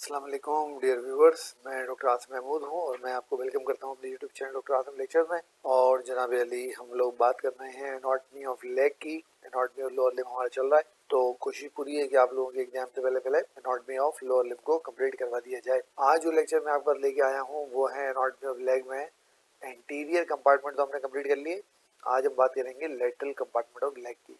अस्सलाम वालेकुम dear viewers मैं डॉक्टर आसम महमूद हूँ और मैं आपको वेलकम करता हूँ अपने YouTube channel doctor Asam lecture में। और जनाब अली, हम लोग बात कर रहे हैं एनाटमी ऑफ़ लेग की। एनाटमी ऑफ़ लोअर लिम हमारा चल रहा है तो कोशिश पूरी है कि आप लोगों के एग्ज़ाम से पहले पहले एनाटमी ऑफ़ लोअर लिम को कंप्लीट करवा दिया जाए। आज जो लेक्चर मैं आपके लेके आया हूँ, वो है एनाटमी ऑफ़ लेग में एंटीरियर कंपार्टमेंट तो हमने कंप्लीट कर लिए। आज हम बात करेंगे लेटरल कंपार्टमेंट ऑफ़ लेग की।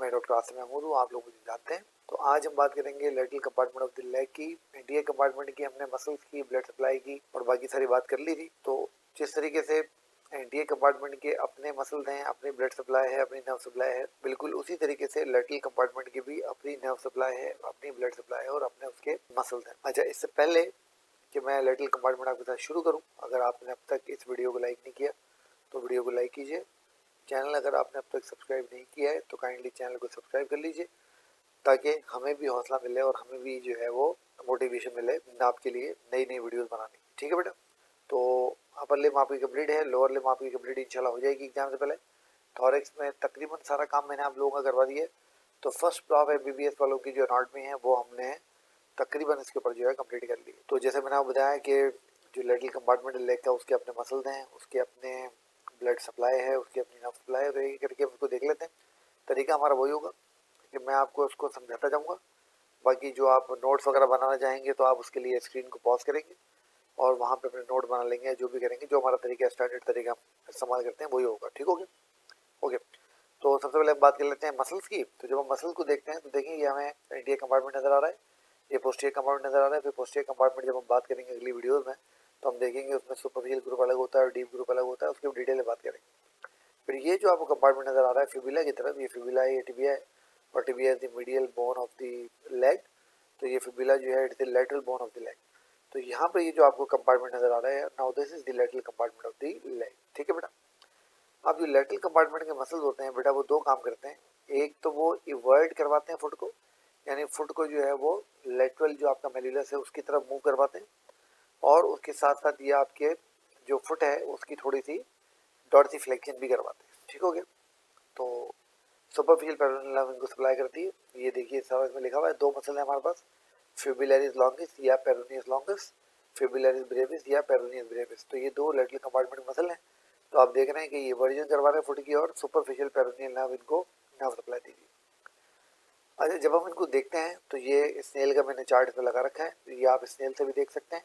मैं डॉक्टर आसम महमूद हूँ, आप लोग मुझे जानते हैं। तो आज हम बात करेंगे lateral compartment of the leg की इंडिया कंपार्टमेंट की हमने मसल्स की ब्लड सप्लाई की और बाकी सारी बात कर ली थी। तो जिस तरीके से एनडीए कंपार्टमेंट के अपने मसल्स हैं, अपनी ब्लड सप्लाई है, अपनी नर्व सप्लाई है, बिल्कुल उसी तरीके से लेटरल कंपार्टमेंट की भी अपनी नर्व सप्लाई है, अपनी ब्लड सप्लाई है और अपने उसके मसल्स हैं। अच्छा इससे पहले कि मैं लेटरल कंपार्टमेंट आपके साथ शुरू करूँ, अगर आपने अब तक इस वीडियो को लाइक नहीं किया तो वीडियो को लाइक कीजिए। चैनल अगर आपने अब तक सब्सक्राइब नहीं किया है तो काइंडली चैनल को सब्सक्राइब कर लीजिए। ताकि हमें भी हौसला मिले और हमें भी जो है वो मोटिवेशन मिले आपके लिए नई नई वीडियोस बनाने की। ठीक है बेटा? तो अपर लिम आपकी कंप्लीट है लोअर लिम आपकी कंप्लीट इंशाल्लाह हो जाएगी एग्ज़ाम से पहले। थॉरिक्स में तकरीबन सारा काम मैंने आप लोगों का करवा दिया तो फ़र्स्ट प्रॉप है बी वालों की जो अनाटमी है, वो हमने तकरीबन इसके ऊपर जो है कंप्लीट कर ली तो जैसे मैंने आपको बताया कि जो लेटल कंपार्टमेंट लेग का उसके अपने मसल्स हैं, उसके अपने ब्लड सप्लाई है, उसकी अपनी नर्व सप्लाई है तो एक करके उसको देख लेते हैं। तरीका हमारा वही होगा। कि मैं आपको उसको समझाता जाऊँगा। बाकी जो आप नोट्स वगैरह बनाना चाहेंगे तो आप उसके लिए स्क्रीन को पॉज करेंगे और वहाँ पे अपने नोट बना लेंगे, जो भी करेंगे, जो हमारा तरीका स्टैंडर्ड तरीका इस्तेमाल करते हैं, वही होगा। ठीक हो गया? ओके तो सबसे पहले हम बात कर लेते हैं मसल्स की। तो जब हम मसल्स को देखते हैं तो देखेंगे हमें इंडिया कंपार्टमेंट नज़र आ रहा है, ये पोस्टियर कंपार्टमेंट नज़र आ रहा है। फिर पोस्टियर कंपार्टमेंट जब हम बात करेंगे अगली वीडियोज़ में तो हम देखेंगे उसमें सुपरफिशियल ग्रुप अलग होता है और डीप ग्रुप अलग होता है, उसकी डिटेल में बात करेंगे। फिर ये जो आपको कंपार्टमेंट नज़र आ रहा है फिबिला की तरफ़, ये फिबिला है ये टिबिया है और tibia is the medial bone of the leg तो ये फिबिला जो है it is the lateral bone of the leg तो यहाँ पर ये जो आपको कंपार्टमेंट नज़र आ रहा है now this is the lateral compartment of the leg ठीक है बेटा? अब जो लेटरल कंपार्टमेंट के मसल्स होते हैं, बेटा वो दो काम करते हैं। एक तो वो इवर्ट करवाते हैं फुट को, यानी फुट को जो है वो लेटरल जो आपका मेलिलस है, उसकी तरफ़ मूव करवाते हैं। और उसके साथ साथ ये आपके जो फुट है, उसकी थोड़ी सी डॉर्सी फ्लेक्शन भी करवाते हैं। ठीक हो गया? तो सुपरफिशियल पेरोनियल इनको सप्लाई करती है। ये देखिए सब इसमें लिखा हुआ है, दो मसल है हमारे पास फिबिलरिस लॉन्गिस या पेरोनियस लॉन्गिस फिबिलरिस ब्रेविस या पेरोनियस ब्रेविस तो ये दो लेटरल कंपार्टमेंट मसल हैं। तो आप देख रहे हैं कि ये वर्जन करवा रहे हैं फुट की और सुपरफिशियल पेरोनियल नर्व इनको नर्व सप्लाई दीजिए अच्छा जब हम इनको देखते हैं तो ये स्नेल का मैंने चार्ट इसमें लगा रखा है। ये आप स्नेल से भी देख सकते हैं।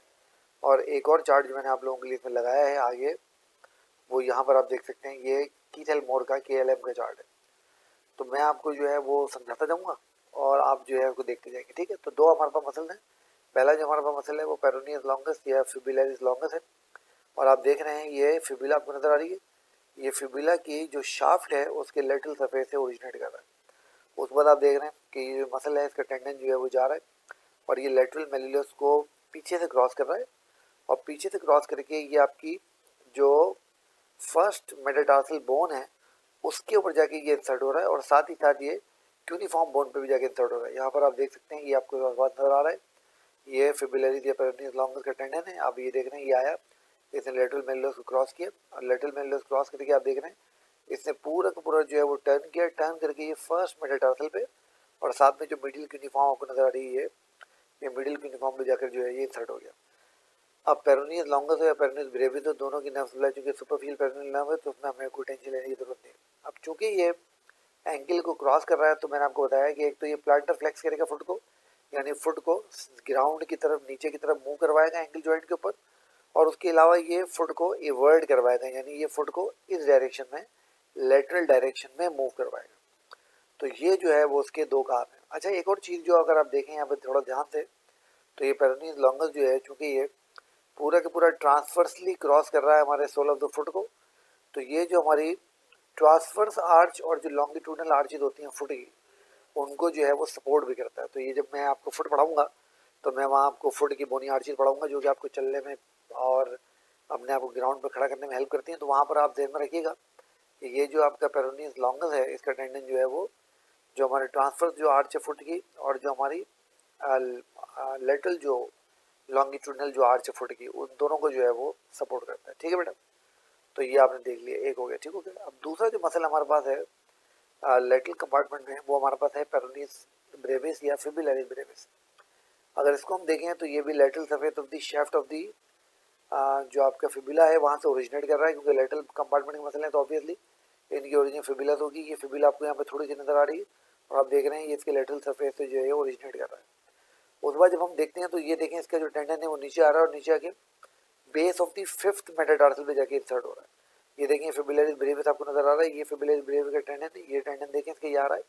और एक और चार्ट जो मैंने आप लोगों के लिए इसमें लगाया है आगे, वो यहाँ पर आप देख सकते हैं, ये कीथल मोड का के एल एम का चार्ट है। तो मैं आपको जो है वो समझाता जाऊँगा और आप जो है उसको देखते जाएँगे, ठीक है? तो दो हमारे पास मसल हैं। पहला जो हमारे पास मसल है वो पेरोनियस लॉन्गस या फिबिलरिस लॉन्गस है। और आप देख रहे हैं, ये फिबिला आपको नज़र आ रही है। ये फिबिला की जो शाफ्ट है, उसके लेटल सफ़ेद से ओरिजिनेट कर रहा है। उसके बाद आप देख रहे हैं कि ये जो मसल है, इसका टेंडन जो है वो जा रहा है और ये लेटरल मेलिलस को पीछे से क्रॉस कर रहा है। और पीछे से क्रॉस करके ये आपकी जो फ़र्स्ट मेटाटार्सल बोन है उसके ऊपर जाके ये इंसर्ट हो रहा है और साथ ही साथ ये यूनिफॉर्म बोन पे भी जाके इंसर्ट हो रहा है। यहाँ पर आप देख सकते हैं, ये आपको बात नज़र आ रहा है। ये फिबिलरी या पेरोनियस का टेंडन है। आप ये देख रहे हैं, ये आया। इसने लेटरल मेलिलस को क्रॉस किया। और लेटरल मेलिलस क्रॉस करके आप देख रहे हैं, इसने पूरा का पूरा जो है वो टर्न किया। टर्न करके ये फ़र्स्ट मेटाटार्सल पे और साथ में जो मिडिल यूनिफॉर्म आपको नज़र आ रही है, ये मिडिल यूनिफॉर्म पे जाकर जो है ये इंसर्ट हो गया। अब पेरोनियस लॉन्गस हो या पेरोनियस ब्रेविस हो दोनों की नर्व चूँकि सुपरफिशियल पेरोनियल नर्व है तो उसमें हमें कोई टेंशन लेने की ज़रूरत नहीं अब चूँकि ये एंगल को क्रॉस कर रहा है तो मैंने आपको बताया कि एक तो ये प्लांटर फ्लेक्स करेगा फुट को, यानी फुट को ग्राउंड की तरफ़, नीचे की तरफ़ मूव करवाएगा एंगल जॉइंट के ऊपर, और उसके अलावा ये फुट को इवर्ड करवाएगा, यानी ये फुट को इस डायरेक्शन में लेटरल डायरेक्शन में मूव करवाएगा। तो ये जो है वो उसके दो काम है। अच्छा एक और चीज़ जो अगर आप देखें, यहाँ पर थोड़ा ध्यान से तो ये पेरोनियस लॉन्गस जो है, चूँकि ये पूरा के पूरा ट्रांसफर्सली क्रॉस कर रहा है हमारे सोल ऑफ़ द फुट को तो ये जो हमारी ट्रांसफर्स आर्च और जो लॉन्गिट्यूडनल आर्चेज होती हैं फुट की उनको जो है वो सपोर्ट भी करता है। तो ये जब मैं आपको फुट पढ़ाऊँगा तो मैं वहाँ आपको फुट की बोनी आर्चेज पढ़ाऊँगा जो कि आपको चलने में और अपने आप को ग्राउंड पर खड़ा करने में हेल्प करती हैं। तो वहाँ पर आप ध्यान में रखिएगा कि ये जो आपका पेरोनियस लॉन्गस है, इसका टेंडन जो है वो, जो हमारे ट्रांसफ़र जो आर्च है फुट की और जो हमारी लेटल जो लॉन्गिट्यूडनल जो आर्च है फुट की, उन दोनों को जो है वो सपोर्ट करता है। ठीक है बेटा? तो ये आपने देख लिया, एक हो गया, ठीक हो गया। अब दूसरा जो मसल हमारे पास है लेटल कंपार्टमेंट में, वो हमारे पास है पेरोनियस ब्रेविस या फिबिलरिस ब्रेविस अगर इसको हम देखें तो ये भी लेटरल सफ़ेद ऑफ़ दी शेफ्ट ऑफ़ दी जो आपका फिबिला है, वहाँ से ओरिजिनेट कर रहा है, क्योंकि लेटल कंपार्टमेंट के मसले हैं तो ऑब्वियसली इनकी ओरिजिन फिबिला तो होगी, ये फिबिला आपको यहाँ पे थोड़ी सी नज़र आ रही है, और आप देख रहे हैं ये इसके लेटल सरफेस से जो है ओरिजिनेट कर रहा है। उसके बाद जब हम देखते हैं तो ये देखें इसका जो टेंडन है वो नीचे आ रहा है और नीचे आके base of the fifth metatarsal पे जाके इंसर्ट हो रहा है। ये देखें फिबिलरिस ब्रेविस आपको नज़र आ रहा है, ये फिबिलरिस ब्रेविस का टेंडन है, ये टेंडन देखें, इसके ये आ रहा है।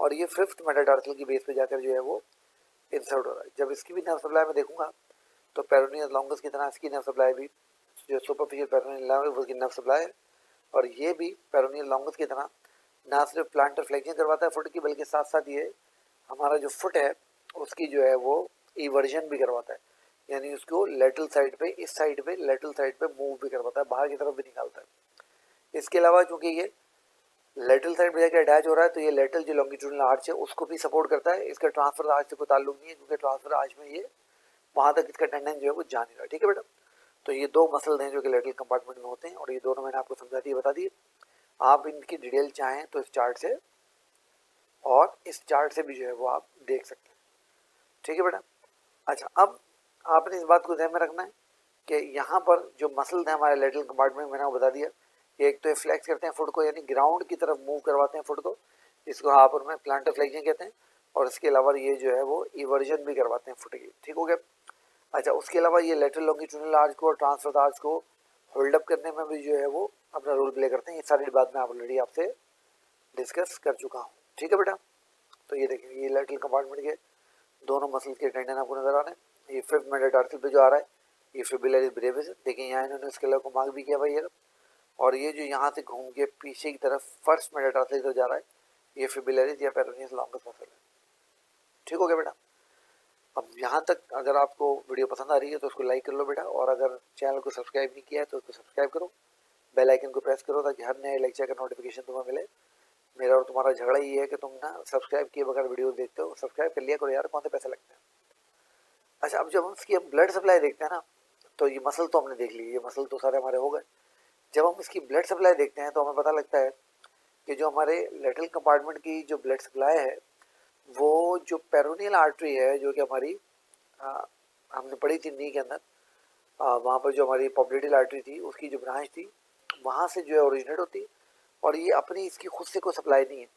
और ये फिफ्थ मेटाटार्सल की बेस पे जाकर जो है वो इंसर्ट हो रहा है। जब इसकी भी नर्व सप्लाई में देखूँगा तो पेरोनियस लॉन्गस की तरह इसकी नर्व सप्लाई भी, जो सुपरफिशियल पेरोनियल उसकी नर्व सप्लाई है। और ये भी पेरोनियल लॉन्गस की तरह, ना सिर्फ़ प्लांटर फ्लेक्शन करवाता है फुट की, बल्कि साथ साथ ये हमारा जो फुट है, उसकी जो है वो इवर्जन भी करवाता है। यानी उसको लेटल साइड पे, इस साइड पे लेटल साइड पे मूव भी करवाता है, बाहर की तरफ़ भी निकालता है। इसके अलावा चूँकि ये लेटल साइड पे जाकर अटैच हो रहा है तो ये लेटल जो लॉन्गिट्यूडनल आर्च है, उसको भी सपोर्ट करता है। इसका ट्रांसफ़र आर्च से कोई ताल्लुक नहीं है, क्योंकि ट्रांसफ़र आर्च में ये वहाँ तक इसका टेंडन जो है वो जा नहीं रहा, ठीक है बेटा? तो ये दो मसल हैं जो कि लेटल कंपार्टमेंट में होते हैं, और ये दोनों मैंने आपको समझा दिए बता दिए आप इनकी डिटेल चाहें तो इस चार्ट से, और इस चार्ट से भी जो है वो आप देख सकते हैं। ठीक है बेटा? अच्छा अब आपने इस बात को ध्यान में रखना है कि यहाँ पर जो मसल थे हमारे लेटल कंपार्टमेंट मैंने बता दिया। कि एक तो ये फ्लैक्स करते हैं फुट को, यानी ग्राउंड की तरफ़ मूव करवाते हैं फुट को। इसको आप में प्लांटर फ्लेक्शन कहते हैं। और इसके अलावा ये जो है वो इवर्जन भी करवाते हैं फुट की। ठीक हो गया? अच्छा उसके अलावा ये लेटरल लॉन्गिट्यूडनल आर्च को और ट्रांसफ़र आर्च को होल्ड अप करने में भी जो है वो अपना रोल प्ले करते हैं। ये सारी बात मैं ऑलरेडी आपसे डिस्कस कर चुका हूँ। ठीक है बेटा? तो ये देखिए ये लेटरल कंपार्टमेंट के दोनों मसल के टेंडन आपको नज़र आ रहे हैं। ये फिफ्थ मेटाटार्सल पे जो आ रहा है। ये फिबिलरिस ब्रेविस देखिए यहाँ इन्होंने इसके अलावा को मार्क भी किया भाई ये और ये जो यहाँ से घूम के पीछे की तरफ़ फ़र्स्ट मेटाटार्सल जो जा रहा है, ये फिबिलरिस या पेरोनियस लॉन्गस मसल है। ठीक हो गया बेटा? अब यहाँ तक अगर आपको वीडियो पसंद आ रही है तो उसको लाइक कर लो बेटा, और अगर चैनल को सब्सक्राइब नहीं किया है तो उसको सब्सक्राइब करो। बेल आइकन को प्रेस करो ताकि हर नए लेक्चर का नोटिफिकेशन तुम्हें मिले। मेरा और तुम्हारा झगड़ा ये है कि तुम ना सब्सक्राइब किए बगैर वीडियो देखते हो, सब्सक्राइब कर लिया करो यार, कौन से पैसे लगते हैं? अच्छा अब जब हम इसकी ब्लड सप्लाई देखते हैं ना तो ये मसल तो हमने देख ली ये मसल तो सारे हमारे हो गए। जब हम इसकी ब्लड सप्लाई देखते हैं तो हमें पता लगता है कि जो हमारे लेटरल कंपार्टमेंट की जो ब्लड सप्लाई है वो जो पेरोनियल आर्टरी है जो कि हमारी आ, हमने पढ़ी थी नी के अंदर वहाँ पर जो हमारी पॉपुलेटल आर्टरी थी उसकी जो ब्रांच थी वहाँ से जो है ओरिजिनेट होती और ये अपनी इसकी खुद से कोई सप्लाई नहीं है।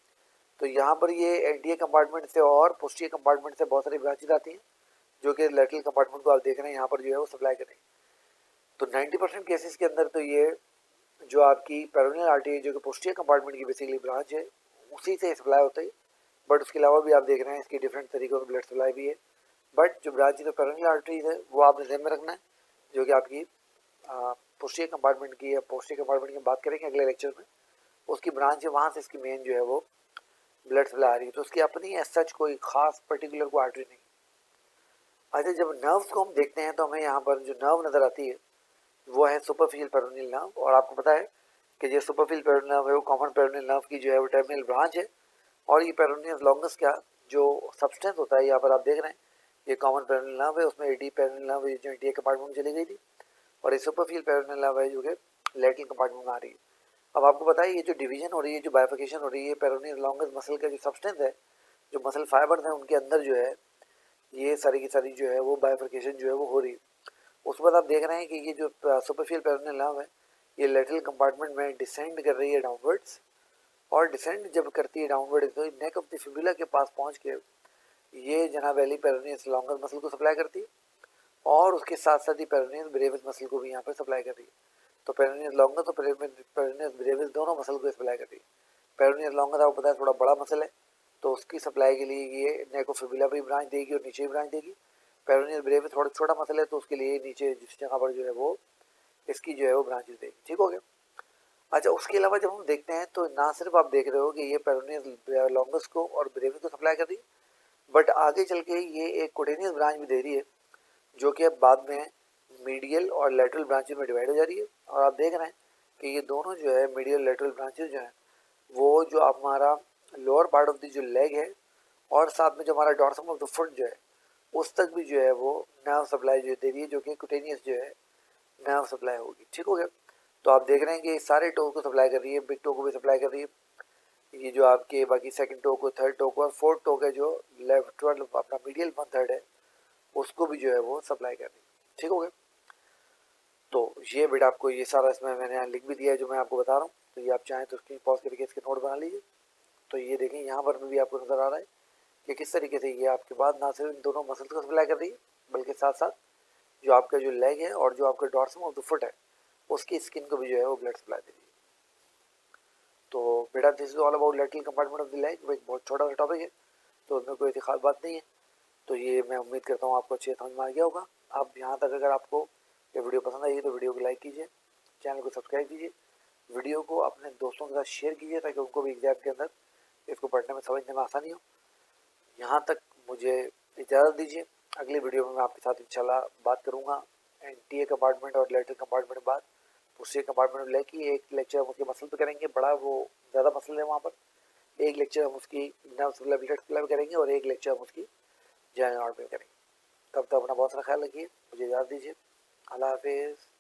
तो यहाँ पर ये एन कंपार्टमेंट से और पोस्टियर कंपार्टमेंट से बहुत सारी ब्रांचेज आती हैं। जो कि लेटरल कंपार्टमेंट को आप देख रहे हैं, यहाँ पर जो है वो सप्लाई करें तो 90 परसेंट केसेस के अंदर तो ये जो आपकी पेरोनियल आर्टरी जो कि पोस्टियर कंपार्टमेंट की बेसिकली ब्रांच है, उसी से सप्लाई होता है। बट उसके अलावा भी आप देख रहे हैं, इसकी डिफरेंट तरीकों की ब्लड सप्लाई भी है। बट जो ब्रांच जो पेरोनियल आर्टरीज है, वो आपने ध्यान में रखना है, जो कि आपकी पोस्टियर कंपार्टमेंट की या पोस्टियर कंपार्टमेंट की बात करेंगे अगले लेक्चर में। उसकी ब्रांच है, वहाँ से इसकी मेन जो है वो ब्लड सप्लाई आ रही है। तो उसकी अपनी एज सच कोई खास पर्टिकुलर को आर्टरी नहीं अच्छा जब नर्व्स को हम देखते हैं तो हमें यहाँ पर जो नर्व नज़र आती है, वो है सुपरफिशियल पेरोनियल नर्व और आपको पता है कि जो सुपरफिशियल पेरोनियल नर्व है, वो कॉमन पेरोनियल नर्व की जो है, वो टर्मिनल ब्रांच है और ये पेरोनियस लॉन्गस का जो सब्सटेंस होता है, यहाँ पर आप देख रहे हैं, ये कॉमन पेरोनियल नर्व है, उसमें एडी पेरोनियल नर्व जो इंडिया कंपार्टमेंट में चली गई थी और ये सुपरफिल पेरोनियल नर्व है, जो कि लेटल कंपार्टमेंट में आ रही है। अब आपको पता है, ये जो डिवीज़न हो रही है, जो बायोफिकेशन हो रही है पेरोनियल लॉन्गस मसल का जो सब्सटेंस है, जो मसल फाइबर्स हैं, उनके अंदर जो है ये सारी की सारी जो है वो बायोफिकेशन जो है वो हो रही है। उसके बाद आप देख रहे हैं कि ये जो सुपरफियल पेरोनियल नर्व है, ये लेटरल कंपार्टमेंट में डिसेंड कर रही है डाउनवर्ड्स और डिसेंड जब करती है डाउनवर्ड तो नेक ऑफ़ द फिबुला के पास पहुँच के ये जनाब एली पेरोनियस लॉन्गर मसल को सप्लाई करती है और उसके साथ साथ ही पेरोनियस ब्रेविस मसल को भी यहाँ पर सप्लाई कर रही है। तो पेरोनियस लॉन्गर तो पेरोनियस ब्रेविस दोनों मसल को सप्लाई कर रही है। पेरोनियस लॉन्गर आपको पता है थोड़ा बड़ा मसल है। तो उसकी सप्लाई के लिए ये नेक ऑफ़ भी ब्रांच देगी और नीचे भी ब्रांच देगी। पेरोनियस ब्रेविस थोड़ा छोटा मसल है तो उसके लिए नीचे जिस जगह पर जो है वो इसकी जो है वो ब्रांचेस देगी। ठीक हो गया? अच्छा उसके अलावा जब हम देखते हैं तो ना सिर्फ़ आप देख रहे हो कि ये पेरोनियस लॉन्गस को और ब्रेविस को सप्लाई कर रही बट आगे चल के ये एक कोटेनियस ब्रांच भी दे रही है, जो कि अब बाद में मीडियल और लेटरल ब्रांचेज में डिवाइड हो जा रही है। और आप देख रहे हैं कि ये दोनों जो है मीडियल लेटरल ब्रांचेज जो हैं, वो जो आप हमारा लोअर पार्ट ऑफ़ द जो लेग है और साथ में जो हमारा डॉर्सम ऑफ़ द फुट जो है, उस तक भी जो है वो नर्व सप्लाई जो दे रही है, जो कि कुटेनियस जो है नर्व सप्लाई होगी। ठीक हो गया? तो आप देख रहे हैं कि सारे टो को सप्लाई कर रही है बिग टो को भी सप्लाई कर रही है। ये जो आपके बाकी सेकंड टो को थर्ड टो को और फोर्थ टो का जो लेफ़्ट अपना मीडियल वन थर्ड है, उसको भी जो है वो सप्लाई कर रही है। ठीक हो गया? तो ये बेटा आपको ये सारा इसमें मैंने यहाँ लिख भी दिया है, जो मैं आपको बता रहा हूँ। तो ये आप चाहें तो स्क्रीन पॉज करके इसके नोट बना लीजिए। तो ये देखें, यहाँ पर भी आपको नज़र आ रहा है कि किस तरीके से ये आपके बाद ना सिर्फ़ इन दोनों मसल्स को सप्लाई कर रही है, बल्कि साथ साथ जो आपका जो लेग है और जो आपका डॉट्सम ऑफ़ द फुट है, उसकी स्किन को भी जो है वो ब्लड सप्लाई दे रही है। तो बेटा this is all about lateral compartment of the leg एक बहुत छोटा सा टॉपिक है तो उसमें कोई खास बात नहीं है। तो ये मैं उम्मीद करता हूँ आपको अच्छे समझ में आ गया होगा। आप यहाँ तक अगर आपको ये वीडियो पसंद आई तो वीडियो को लाइक कीजिए, चैनल को सब्सक्राइब कीजिए, वीडियो को अपने दोस्तों के साथ शेयर कीजिए, ताकि उनको भी एग्ज़ाम के अंदर इसको पढ़ने में समझने में आसानी हो। यहाँ तक मुझे इजाज़त दीजिए। अगली वीडियो में मैं आपके साथ इंशाल्लाह बात करूँगा। एन टी ए कंपार्टमेंट और लेटर कंपार्टमेंट बाद दूसरे कंपार्टमेंट में लेके एक लेक्चर हम उसके मसल पे करेंगे। बड़ा वो ज़्यादा मसल है वहाँ पर। एक लेक्चर हम उसकी ब्लड करेंगे और एक लेक्चर हम उसकी जैन पे करेंगे। तब तक अपना बहुत सारा ख्याल रखिए। मुझे याद दीजिए। अल्लाह हाफिज़।